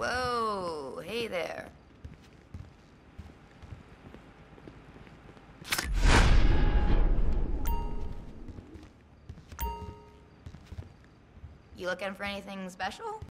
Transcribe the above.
Whoa, hey there. You looking for anything special?